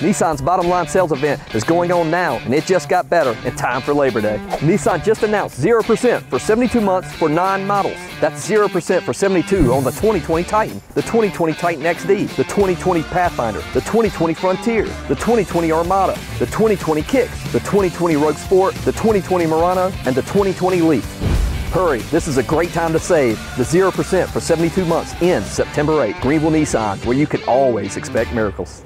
Nissan's bottom line sales event is going on now, and it just got better in time for Labor Day. Nissan just announced 0% for 72 months for nine models. That's 0% for 72 on the 2020 Titan, the 2020 Titan XD, the 2020 Pathfinder, the 2020 Frontier, the 2020 Armada, the 2020 Kicks, the 2020 Rogue Sport, the 2020 Murano, and the 2020 Leaf. Hurry, this is a great time to save. The 0% for 72 months ends September 8. Greenville Nissan, where you can always expect miracles.